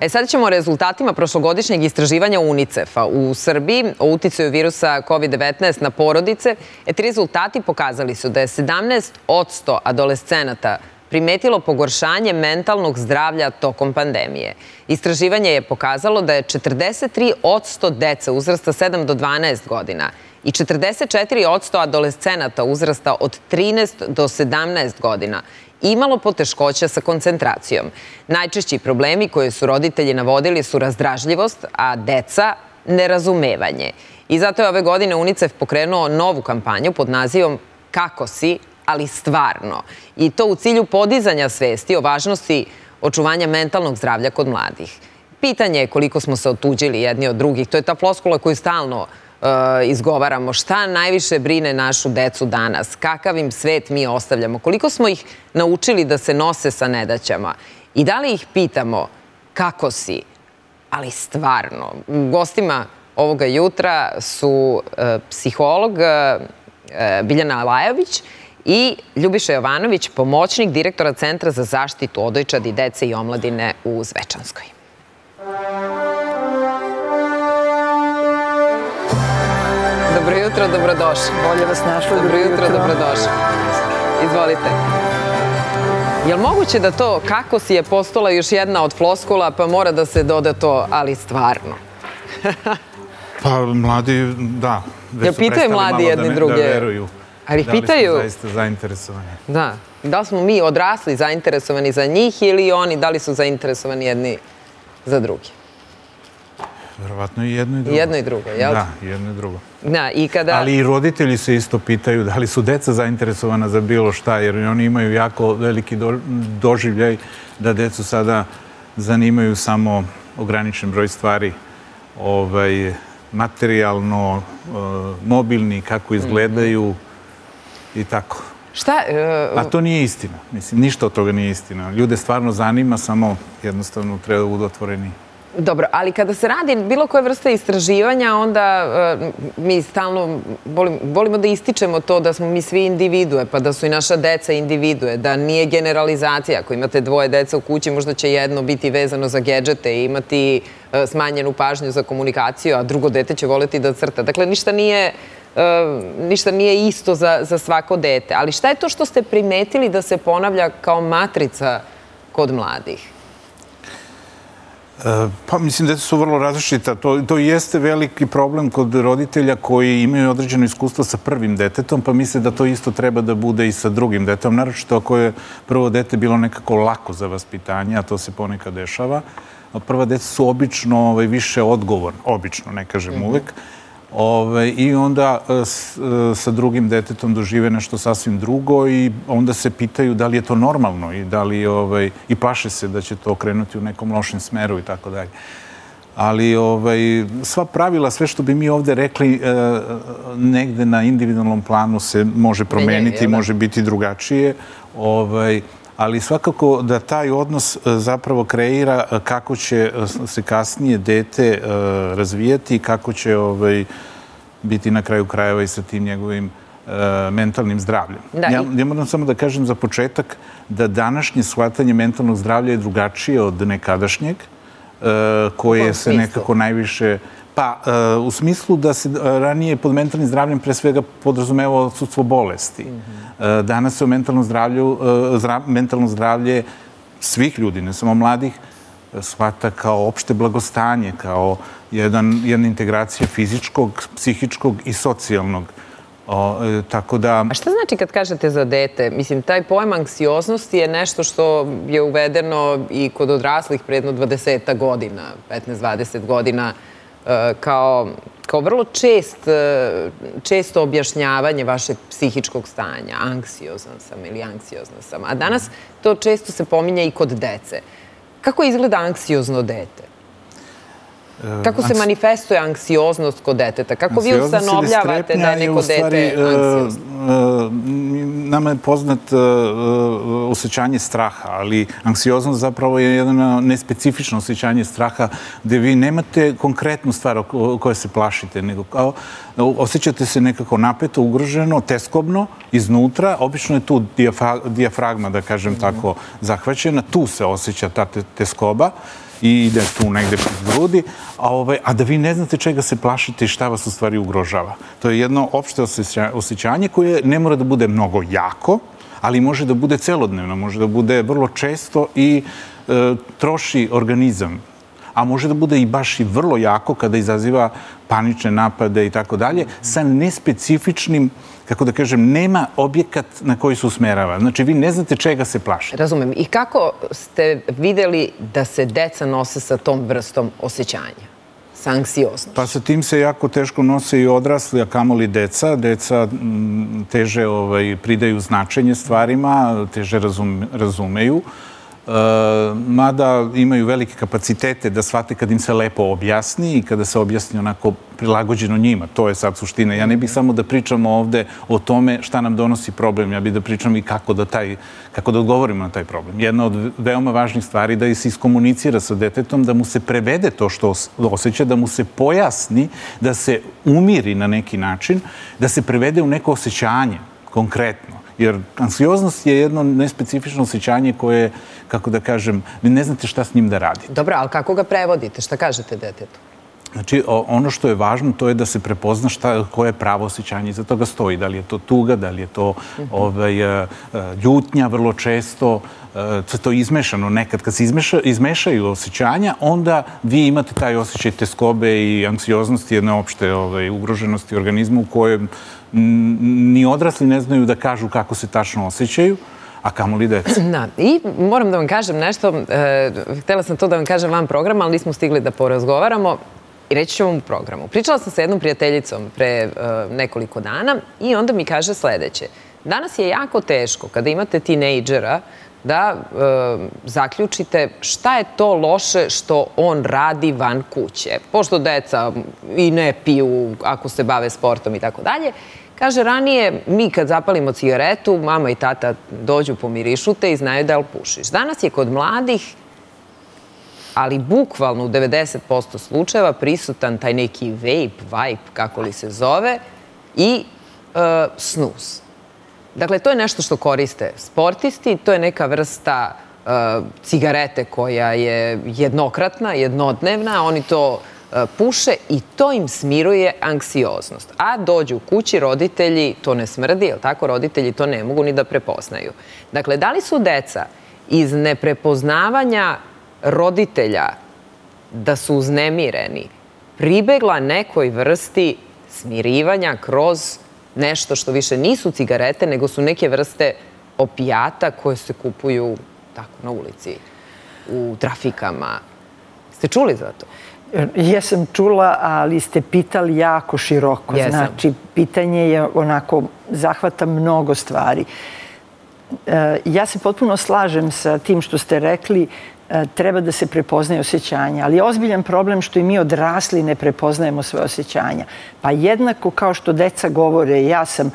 E sad ćemo o rezultatima prošlogodišnjeg istraživanja UNICEF-a u Srbiji o uticaju virusa COVID-19 na porodice. E, ti rezultati pokazali su da je 17% adolescenata primetilo pogoršanje mentalnog zdravlja tokom pandemije. Istraživanje je pokazalo da je 43% deca uzrasta 7 do 12 godina i 44% adolescenata uzrasta od 13 do 17 godina imalo poteškoća sa koncentracijom. Najčešći problemi koje su roditelji navodili su razdražljivost, a deca nerazumevanje. I zato je ove godine UNICEF pokrenuo novu kampanju pod nazivom Kako si, ali stvarno. I to u cilju podizanja svesti o važnosti očuvanja mentalnog zdravlja kod mladih. Pitanje je koliko smo se otuđili jedni od drugih. To je ta floskula koju stalno Eh, izgovaramo, šta najviše brine našu decu danas, kakav im svet mi ostavljamo, koliko smo ih naučili da se nose sa nedaćama i da li ih pitamo kako si, ali stvarno. Gostima ovoga jutra su eh, psiholog eh, Biljana Alajović i Ljubiša Jovanović, pomoćnik direktora Centra za zaštitu odojčadi, dece i omladine u Zvečanskoj. Dobro jutro, dobrodošli. Bolje vas našli. Dobro jutro, dobrodošli. Izvolite. Je li moguće da to kako si je postala još jedna od floskula, pa mora da se doda to, ali stvarno? pa mladi, da. Je li pitaju mladi jedni druge? Da veruju. Ali pitaju... Da li su zaista zainteresovani? Da. Da li smo mi odrasli zainteresovani za njih ili oni da li su zainteresovani jedni za drugi? Vjerovatno i jedno i drugo. Jedno i drugo, jel? Da, jedno i drugo. Da, i kada... Ali i roditelji se isto pitaju da li su deca zainteresovana za bilo šta, jer oni imaju jako veliki doživljaj da decu sada zanimaju samo ograničen broj stvari ovaj, materijalno, eh, mobilni, kako izgledaju i tako. Šta? Eh, A to nije istina. Mislim, ništa od toga nije istina. Ljude stvarno zanima, samo jednostavno treba da budu otvoreni. Dobro, ali kada se radi bilo koje vrste istraživanja, onda e, mi stalno volimo da ističemo to da smo mi svi individue, pa da su i naša deca individue, da nije generalizacija. Ako imate dvoje deca u kući, možda će jedno biti vezano za gedžete i imati e, smanjenu pažnju za komunikaciju, a drugo dete će voleti da crta. Dakle, ništa nije e, ništa nije isto za svako dete. Ali šta je to što ste primetili da se ponavlja kao matrica kod mladih? E, pa mislim da su vrlo različita. To jeste veliki problem kod roditelja koji imaju određeno iskustvo sa prvim detetom, pa misle da to isto treba da bude i sa drugim detetom. Naravno, ako je prvo dete bilo nekako lako za vaspitanje, a to se ponekad dešava, prva deca su obično ovaj, više odgovorne, obično, ne kažem mhm. uvek, i onda e, e, sa drugim detetom dožive nešto sasvim drugo i onda se pitaju da li je to normalno i da li ovaj, i plaše se da će to okrenuti u nekom lošem smeru i tako dalje. Ali ovaj, sva pravila, sve što bi mi ovde rekli, e, negde na individualnom planu se može promeniti, može biti drugačije. Ovaj, ali svakako da taj odnos e, zapravo kreira e, kako će e, se kasnije dete razvijati i kako će ovaj, biti na kraju krajeva i sa tim njegovim mentalnim zdravljem. Ja moram samo da kažem za početak da današnje shvatanje mentalnog zdravlja je drugačije od nekadašnjeg, koje se nekako najviše Pa, e, u smislu da se e, ranije pod mentalnim zdravljem pre svega podrazumevao odsutstvo bolesti. E, danas se o mentalnom zdravlju, e, mentalno zdravlje svih ljudi, ne samo mladih, shvata kao opšte blagostanje, kao jedan, jedna integracija fizičkog, psihičkog i socijalnog. O, e, tako da... A šta znači kad kažete za dete? Mislim, taj pojem anksioznosti je nešto što je uvedeno i kod odraslih predno 20 godina, 15-20 godina, kao kao vrlo često objašnjavanje vaše psihičkog stanja. Anksiozan sam ili anksiozna sam. A danas to često se pominje i kod dece. Kako izgleda anksiozno dete? Kako se manifestuje anksioznost kod deteta? Kako vi ustanovljavate da je neko dete e, anksiozno? E, nama je poznat e, osjećanje straha, ali anksioznost zapravo je jedno nespecifično osjećanje straha gde vi nemate konkretnu stvar o kojoj se plašite, nego kao osjećate se nekako napeto, ugroženo, teskobno, iznutra. Obično je tu dijafragma, da kažem tako, zahvaćena. Tu se osjeća ta teskoba i ide tu negde pred grudi, a, ovaj, a da vi ne znate čega se plašite i šta vas u stvari ugrožava. To je jedno opšte osjećanje koje ne mora da bude mnogo jako, ali može da bude celodnevno, može da bude vrlo često i e, troši organizam a može da bude i baš i vrlo jako kada izaziva panične napade i tako dalje, sa nespecifičnim kako da kažem, nema objekat na koji se usmerava. Znači, vi ne znate čega se plašite. Razumem. I kako ste videli da se deca nose sa tom vrstom osjećanja? Sa anksioznošću? Pa sa tim se jako teško nose i odrasli, a kamoli deca. Deca teže ovaj, pridaju značenje stvarima, teže razumeju. Eh, mada imaju velike kapacitete da shvate kad im se lepo objasni i kada se objasni onako prilagođeno njima. To je sad suština. Ja ne bih samo da pričamo ovde o tome šta nam donosi problem. Ja bih da pričam i kako da, taj, kako da odgovorimo na taj problem. Jedna od veoma važnih stvari da se iskomunicira sa detetom, da mu se prevede to što osjeća, da mu se pojasni, da se umiri na neki način, da se prevede u neko osjećanje konkretno. Jer anksioznost je jedno nespecifično osjećanje koje, kako da kažem, vi ne znate šta s njim da radite. Dobro, ali kako ga prevodite? Šta kažete detetu? Znači, ono što je važno, to je da se prepozna šta, koje je pravo osjećanje iza toga stoji. Da li je to tuga, da li je to ovaj, e, e, ljutnja vrlo često, se to izmešano nekad. Kad se izmeša, izmešaju osjećanja, onda vi imate taj osjećaj teskobe i anksioznosti, jedne opšte ovaj, ugroženosti organizma u kojem ni odrasli ne znaju da kažu kako se tačno osjećaju, a kamo li deca? Da, i moram da vam kažem nešto, e, htjela sam to da vam kažem vam programa, ali nismo stigli da porazgovaramo i reći ću vam u programu. Pričala sam sa jednom prijateljicom pre e, nekoliko dana i onda mi kaže sledeće. Danas je jako teško kada imate tinejdžera da e, zaključite šta je to loše što on radi van kuće. Pošto deca i ne piju ako se bave sportom i tako dalje, Kaže, ranije mi kad zapalimo cigaretu, mama i tata dođu pomirišu te i znaju da li pušiš. Danas je kod mladih, ali bukvalno u 90% slučajeva prisutan taj neki vape, vibe, kako li se zove, i e, snus. Dakle, to je nešto što koriste sportisti, to je neka vrsta e, cigarete koja je jednokratna, jednodnevna, oni to E, puše i to im smiruje anksioznost. A dođu u kući, roditelji, to ne smrdi, jel tako, roditelji to ne mogu ni da prepoznaju. Dakle, da li su deca iz neprepoznavanja roditelja da su uznemireni, pribegla nekoj vrsti smirivanja kroz nešto što više nisu cigarete, nego su neke vrste opijata koje se kupuju tako na ulici, u trafikama. Ste čuli za to? Jesam čula, ali ste pitali jako široko. Znači, pitanje je onako, zahvata mnogo stvari. E, ja se potpuno slažem sa tim što ste rekli, E, treba da se prepoznaje osjećanja, ali je ozbiljan problem što i mi odrasli ne prepoznajemo svoje osjećanja. Pa jednako kao što deca govore, ja sam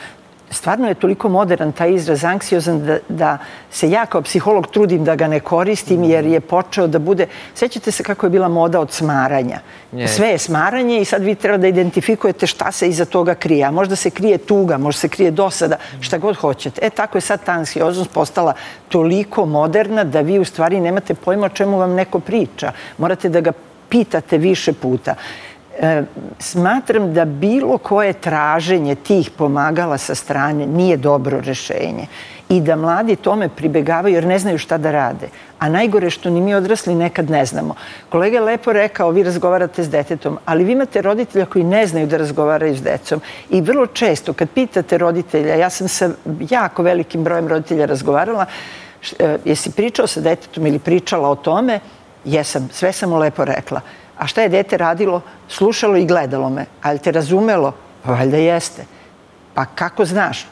stvarno je toliko modern taj izraz anksiozan da, da se ja kao psiholog trudim da ga ne koristim jer je počeo da bude... Sjećate se kako je bila moda od smaranja. Sve je smaranje i sad vi treba da identifikujete šta se iza toga krije. A možda se krije tuga, možda se krije dosada, šta god hoćete. E, tako je sad ta anksioznost postala toliko moderna da vi u stvari nemate pojma o čemu vam neko priča. Morate da ga pitate više puta. E, smatram da bilo koje traženje tih pomagala sa strane nije dobro rešenje i da mladi tome pribegavaju jer ne znaju šta da rade. A najgore što ni mi odrasli nekad ne znamo. Kolega je lepo rekao, vi razgovarate s detetom, ali vi imate roditelja koji ne znaju da razgovaraju s decom. I vrlo često kad pitate roditelja, ja sam sa jako velikim brojem roditelja razgovarala, e, jesi pričao sa detetom ili pričala o tome, jesam, sve sam mu lepo rekla. A šta je dete radilo? Slušalo i gledalo me. Ali te razumelo? Pa valjda jeste. Pa kako znaš?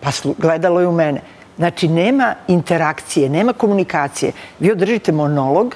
Pa gledalo je u mene. Znači, nema interakcije, nema komunikacije. Vi održite monolog,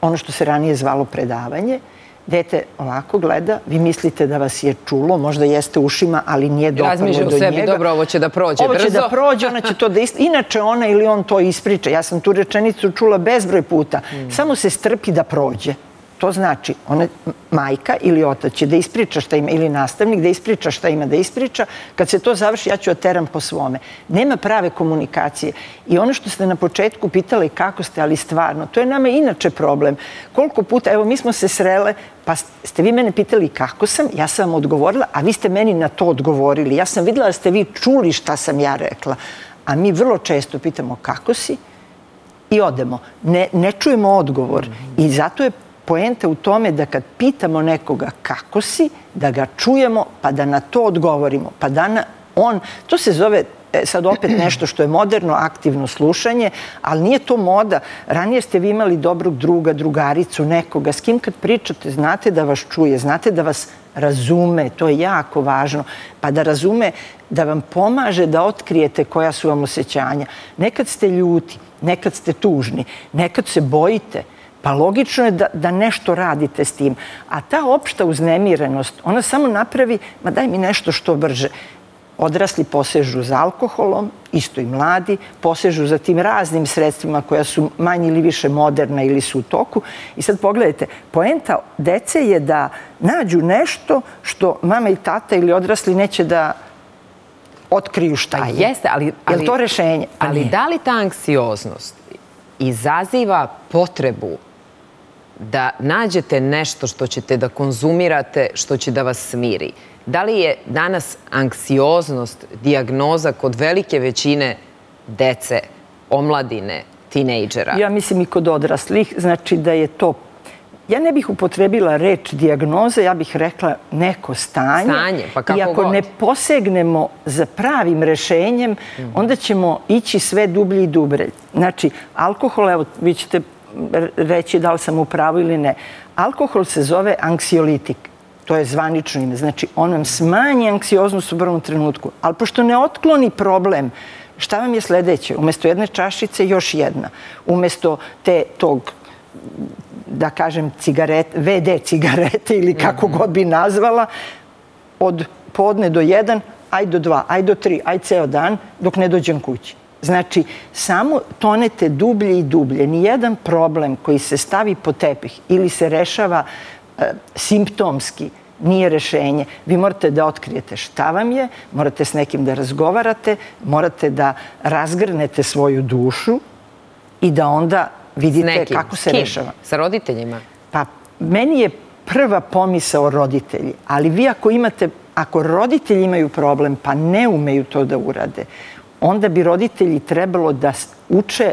ono što se ranije zvalo predavanje, dete ovako gleda, vi mislite da vas je čulo, možda jeste ušima, ali nije dopalo do njega. Razmišlja u sebi, dobro, ovo će da prođe ovo brzo. Ovo će da prođe, ona će to da ist... Inače ona ili on to ispriča. Ja sam tu rečenicu čula bezbroj puta. Mm. Samo se strpi da prođe. To znači, ona, majka ili otac će da ispriča šta ima, ili nastavnik da ispriča šta ima da ispriča. Kad se to završi, ja ću oteram po svome. Nema prave komunikacije. I ono što ste na početku pitali kako ste, ali stvarno, to je nama inače problem. Koliko puta, evo, mi smo se srele, pa ste vi mene pitali kako sam, ja sam vam odgovorila, a vi ste meni na to odgovorili. Ja sam videla da ste vi čuli šta sam ja rekla. A mi vrlo često pitamo kako si i odemo. Ne, ne čujemo odgovor. I zato je poenta u tome da kad pitamo nekoga kako si, da ga čujemo pa da na to odgovorimo. Pa da na, on, to se zove e, sad opet nešto što je moderno, aktivno slušanje, ali nije to moda. Ranije ste vi imali dobrog druga, drugaricu, nekoga s kim kad pričate, znate da vas čuje, znate da vas razume, to je jako važno, pa da razume da vam pomaže da otkrijete koja su vam osjećanja. Nekad ste ljuti, nekad ste tužni, nekad se bojite, Pa logično je da, da nešto radite s tim. A ta opšta uznemirenost, ona samo napravi, ma daj mi nešto što brže. Odrasli posežu za alkoholom, isto i mladi, posežu za tim raznim sredstvima koja su manje ili više moderna ili su u toku. I sad pogledajte, poenta dece je da nađu nešto što mama i tata ili odrasli neće da otkriju šta pa je. Jeste, ali, ali, je to rešenje? Pa ali da li ta anksioznost izaziva potrebu da nađete nešto što ćete da konzumirate, što će da vas smiri. Da li je danas anksioznost diagnoza kod velike većine dece, omladine, tinejdžera? Ja mislim i kod odraslih, znači da je to Ja ne bih upotrebila reč diagnoza, ja bih rekla neko stanje. Stanje, pa kako I ako god. ne posegnemo za pravim rešenjem, onda ćemo ići sve dublje i dublje. Znači, alkohol, evo, vi ćete reći da li sam u pravu ili ne. Alkohol se zove anksiolitik. To je zvanično ime. Znači, on vam smanji anksioznost u prvom trenutku. Ali pošto ne otkloni problem, šta vam je sljedeće? Umesto jedne čašice, još jedna. Umesto te, tog da kažem, cigarete, VD cigarete ili kako god bi nazvala, od podne do jedan, aj do dva, aj do tri, aj ceo dan, dok ne dođem kući. Znači, samo tonete dublje i dublje. Nijedan problem koji se stavi po tepih ili se rešava e, simptomski nije rešenje. Vi morate da otkrijete šta vam je, morate s nekim da razgovarate, morate da razgrnete svoju dušu i da onda vidite kako se rešava. Sa roditeljima? Pa, meni je prva pomisa o roditelji, ali vi ako imate, ako roditelji imaju problem pa ne umeju to da urade, onda bi roditelji trebalo da uče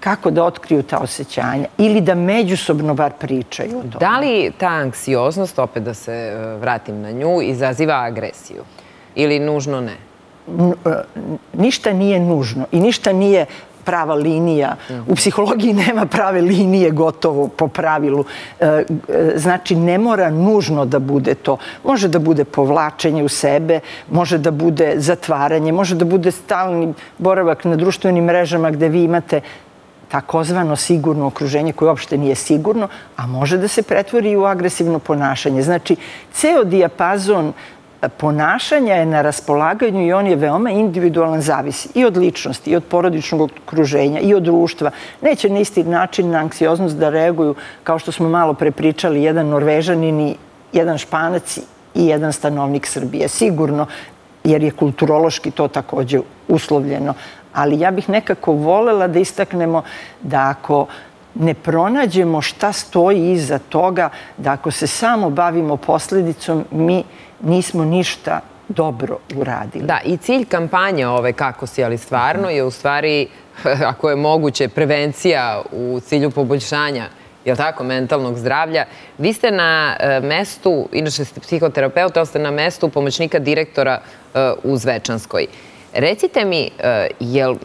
kako da otkriju ta osjećanja ili da međusobno bar pričaju o tome. Da li ta anksioznost, opet da se e, vratim na nju, izaziva agresiju? Ili nužno ne? E, ništa nije nužno i ništa nije prava linija. U psihologiji nema prave linije gotovo po pravilu. E, e, znači, ne mora nužno da bude to. Može da bude povlačenje u sebe, može da bude zatvaranje, može da bude stalni boravak na društvenim mrežama gde vi imate takozvano sigurno okruženje koje uopšte nije sigurno, a može da se pretvori u agresivno ponašanje. Znači, ceo dijapazon ponašanja je na raspolaganju i on je veoma individualan zavisi i od ličnosti, i od porodičnog okruženja, i od društva. Neće na isti način na anksioznost da reaguju, kao što smo malo prepričali, jedan norvežanin i jedan španac i jedan stanovnik Srbije. Sigurno, jer je kulturološki to takođe uslovljeno. Ali ja bih nekako volela da istaknemo da ako ne pronađemo šta stoji iza toga, da ako se samo bavimo posljedicom, mi nismo ništa dobro uradili. Da, i cilj kampanje ove kako si, ali stvarno je u stvari, ako je moguće, prevencija u cilju poboljšanja je tako, mentalnog zdravlja. Vi ste na e, mestu, inače ste psihoterapeut, ali ste na mestu pomoćnika direktora e, u Zvečanskoj. Recite mi, e, jel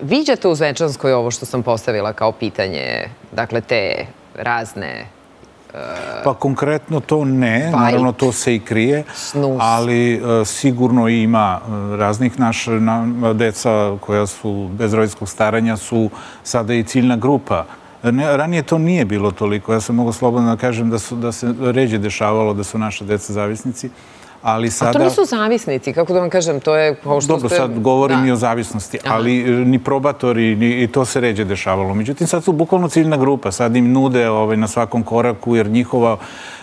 viđate u Zvečanskoj ovo što sam postavila kao pitanje, dakle, te razne Pa konkretno to ne, naravno to se i krije, ali e, sigurno ima e, raznih naša deca koja su bez rodinskog staranja su sada i ciljna grupa. Ranije to nije bilo toliko, ja sam mogu slobodno da kažem da se ređe dešavalo da su naše deca zavisnici, Ali sada... A to nisu zavisnici, kako da vam kažem, to je kao što Dobro, sad govorim i o zavisnosti, ali e, ni probatori, i to se ređe dešavalo. Međutim, sad su bukvalno ciljna grupa, sad im nude ovaj, na svakom koraku, jer njihova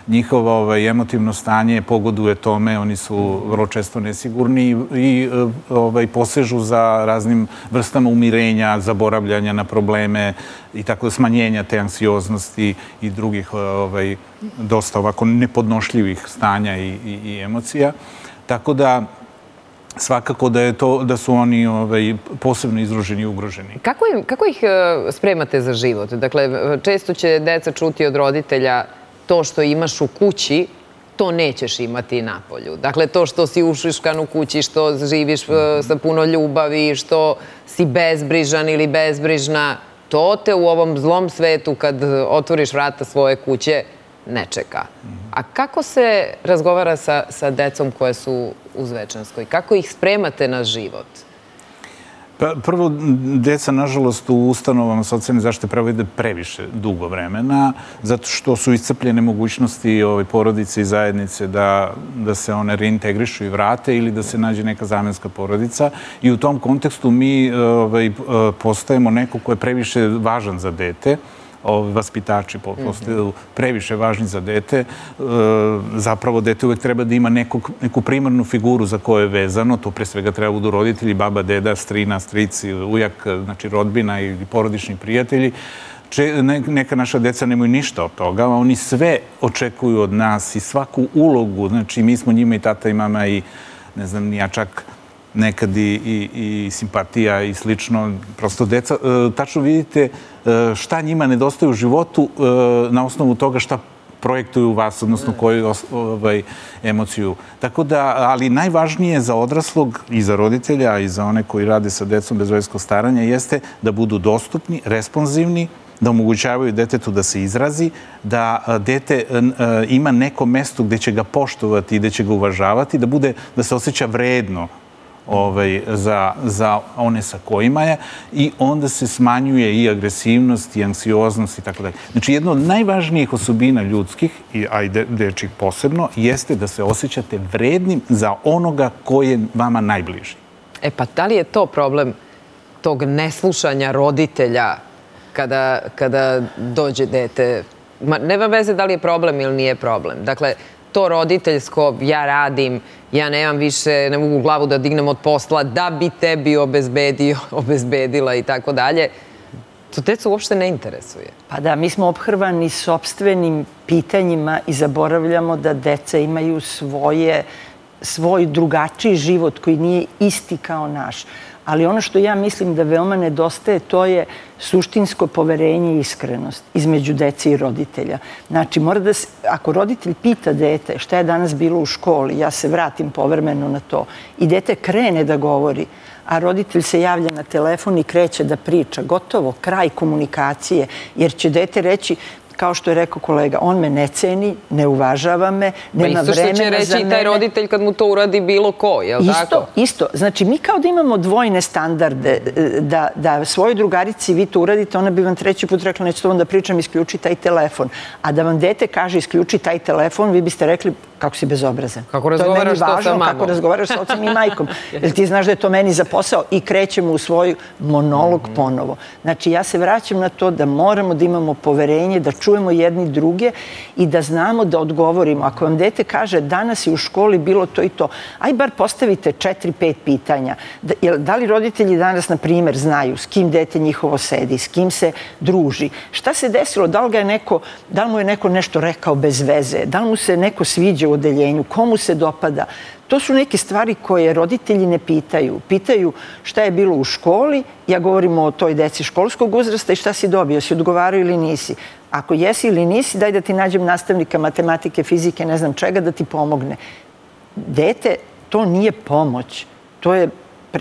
njihovo ovaj, emotivno stanje pogoduje tome, oni su vrlo često nesigurni i e, ovaj, posežu za raznim vrstama umirenja, zaboravljanja na probleme i tako smanjenja te anksioznosti i drugih ovaj, dosta ovako nepodnošljivih stanja i, i, i emocija. Tako da, svakako da je to da su oni ovaj posebno izruženi i ugroženi. Kako im, kako ih e, spremate za život? Dakle često će deca čuti od roditelja to što imaš u kući, to nećeš imati na polju. Dakle, to što si ušiškan u kući, što živiš e, sa puno ljubavi, što si bezbrižan ili bezbrižna, to te u ovom zlom svetu, kad otvoriš vrata svoje kuće, ne čeka. A kako se razgovara sa, sa decom koje su u Zvečanskoj? Kako ih spremate na život? Pa, prvo, deca, nažalost, u ustanovama socijalne zaštite prevode previše dugo vremena, zato što su iscrpljene mogućnosti ove porodice i zajednice da, da se one reintegrišu i vrate ili da se nađe neka zamenska porodica. I u tom kontekstu mi ovaj, postajemo neko ko je previše važan za dete vaspitači postaju previše važni za dete. E, zapravo, dete uvek treba da ima neku primarnu figuru za koje je vezano. To pre svega treba budu roditelji, baba, deda, strina, strici, ujak, znači rodbina ili porodični prijatelji. Neka naša deca nemaju ništa od toga, oni sve očekuju od nas i svaku ulogu. Znači, mi smo njima i tata i mama i ne znam, nija čak nekad i, i, i simpatija i slično. Prosto deca, e, tačno vidite e, šta njima nedostaje u životu e, na osnovu toga šta projektuju vas, odnosno koju ovaj, emociju. Tako da, ali najvažnije za odraslog i za roditelja i za one koji rade sa decom bez vojskog staranja jeste da budu dostupni, responsivni, da omogućavaju detetu da se izrazi, da dete ima neko mesto gde će ga poštovati i gde će ga uvažavati, da bude, da se osjeća vredno ovaj, za, za one sa kojima je i onda se smanjuje i agresivnost i anksioznost i tako dalje. Znači, jedno od najvažnijih osobina ljudskih, a i dečih posebno, jeste da se osjećate vrednim za onoga koji je vama najbliži. E pa, da li je to problem tog neslušanja roditelja kada, kada dođe dete? Ma, nema veze da li je problem ili nije problem. Dakle, to roditeljsko, ja radim, ja nemam više, ne mogu glavu da dignem od posla, da bi tebi obezbedio, obezbedila i tako dalje. To deca uopšte ne interesuje. Pa da, mi smo obhrvani sobstvenim pitanjima i zaboravljamo da deca imaju svoje, svoj drugačiji život koji nije isti kao naš. Ali ono što ja mislim da veoma nedostaje, to je suštinsko poverenje i iskrenost između dece i roditelja. Znači, mora da se, ako roditelj pita dete šta je danas bilo u školi, ja se vratim povrmeno na to, i dete krene da govori, a roditelj se javlja na telefon i kreće da priča, gotovo, kraj komunikacije, jer će dete reći, kao što je rekao kolega, on me ne ceni, ne uvažava me, nema vremena za mene. Isto što će reći taj roditelj kad mu to uradi bilo ko, je li tako? Isto, isto. Znači, mi kao da imamo dvojne standarde, e, da, da svojoj drugarici vi to uradite, ona bi vam treći put rekla, neću to vam da pričam, isključi taj telefon. A da vam dete kaže, isključi taj telefon, vi biste rekli, kako si bezobrazan. Kako razgovaraš to, sa mamom? Kako razgovaraš sa ocem i majkom. Jer ti znaš da je to meni za posao i krećemo u svoj monolog mhm. ponovo. Znači, ja se vraćam na to da moramo da imamo poverenje, da čujemo jedni druge i da znamo da odgovorimo. Ako vam dete kaže danas je u školi bilo to i to, aj bar postavite četiri, pet pitanja. Da li roditelji danas, na primjer, znaju s kim dete njihovo sedi, s kim se druži? Šta se desilo? Da li, ga je neko, da li mu je neko nešto rekao bez veze? Da li mu se neko sviđa u odeljenju? Komu se dopada? To su neke stvari koje roditelji ne pitaju. Pitaju šta je bilo u školi, ja govorim o toj deci školskog uzrasta i šta si dobio, si odgovarao ili nisi. Ako jesi ili nisi, daj da ti nađem nastavnika matematike, fizike, ne znam čega, da ti pomogne. Dete, to nije pomoć. To je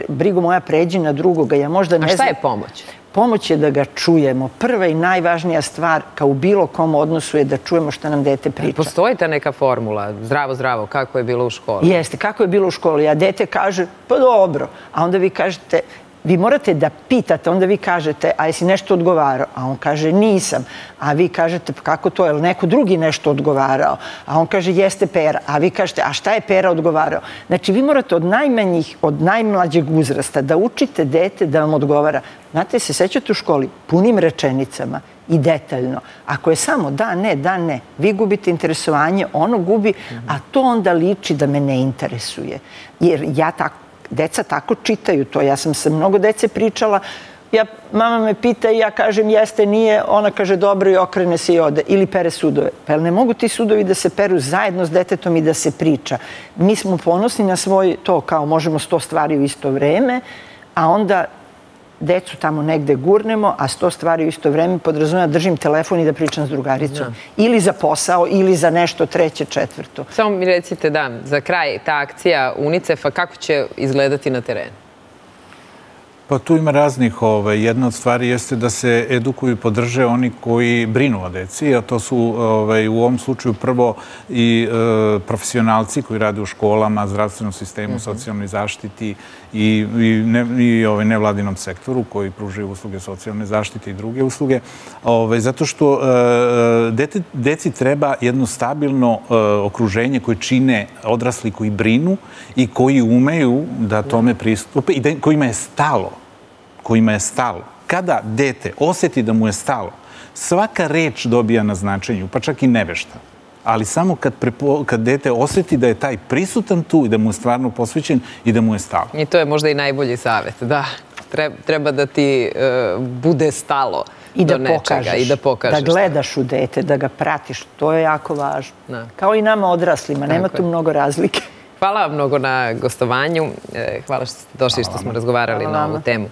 brigo moja pređi na drugoga. Ja možda ne A šta je pomoć? Pomoć je da ga čujemo. Prva i najvažnija stvar, kao u bilo kom odnosu, je da čujemo šta nam dete priča. Postoji ta neka formula, zdravo, zdravo, kako je bilo u školi? Jeste, kako je bilo u školi. A dete kaže, pa dobro. A onda vi kažete, vi morate da pitate, onda vi kažete, a jesi nešto odgovarao? A on kaže, nisam. A vi kažete, pa kako to, je li neko drugi nešto odgovarao? A on kaže, jeste pera. A vi kažete, a šta je pera odgovarao? Znači, vi morate od najmanjih, od najmlađeg uzrasta da učite dete da vam odgovara. Znate, se sećate u školi punim rečenicama i detaljno. Ako je samo da, ne, da, ne, vi gubite interesovanje, ono gubi, a to onda liči da me ne interesuje. Jer ja tako, deca tako čitaju to. Ja sam se mnogo dece pričala, ja, mama me pita i ja kažem jeste, nije, ona kaže dobro i okrene se i ode. Ili pere sudove. Pa ne mogu ti sudovi da se peru zajedno s detetom i da se priča? Mi smo ponosni na svoj to, kao možemo sto stvari u isto vreme, a onda decu tamo negde gurnemo, a sto stvari u isto vreme podrazumija držim telefon i da pričam s drugaricom. Ili za posao, ili za nešto treće, četvrto. Samo mi recite da, za kraj ta akcija UNICEF-a, kako će izgledati na terenu? Pa tu ima raznih. Ovaj, jedna od stvari jeste da se edukuju i podrže oni koji brinu o deci, a to su ovaj, u ovom slučaju prvo i e, profesionalci koji rade u školama, zdravstvenom sistemu, mhm. socijalnoj zaštiti i i, ne, i ovaj, nevladinom sektoru koji pružaju usluge socijalne zaštite i druge usluge. ovaj, Zato što e, e deci treba jedno stabilno e, okruženje koje čine odrasli koji brinu i koji umeju da tome pristupe i da, kojima je stalo kojima je stalo, kada dete osjeti da mu je stalo, svaka reč dobija na značenju, pa čak i nevešta. Ali samo kad, prepo, kad dete osjeti da je taj prisutan tu i da mu je stvarno posvećen i da mu je stalo. I to je možda i najbolji savjet, da. Treba da ti e, bude stalo I da, pokažeš, i da pokažeš. Da gledaš u dete, da ga pratiš. To je jako važno. Kao i nama odraslima, nema tu mnogo razlike. Hvala vam mnogo na gostovanju. E, hvala što ste došli što smo razgovarali na ovu temu.